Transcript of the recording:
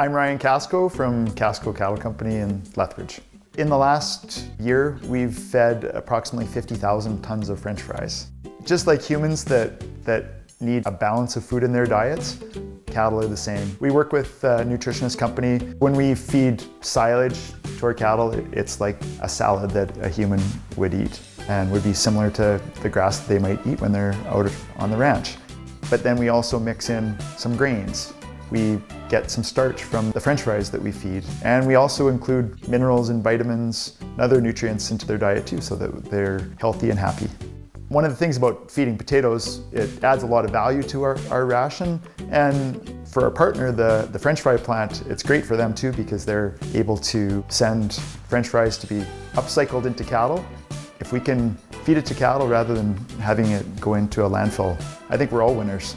I'm Ryan Kasko from Kasko Cattle Company in Lethbridge. In the last year, we've fed approximately 50,000 tons of french fries. Just like humans that, that need a balance of food in their diets, cattle are the same. We work with a nutritionist company. When we feed silage to our cattle, it's like a salad that a human would eat and would be similar to the grass that they might eat when they're out on the ranch. But then we also mix in some grains. We get some starch from the french fries that we feed. And we also include minerals and vitamins and other nutrients into their diet too so that they're healthy and happy. One of the things about feeding potatoes, it adds a lot of value to our, our ration. And for our partner, the, the French fry plant, it's great for them too because they're able to send French fries to be upcycled into cattle. If we can feed it to cattle rather than having it go into a landfill, I think we're all winners.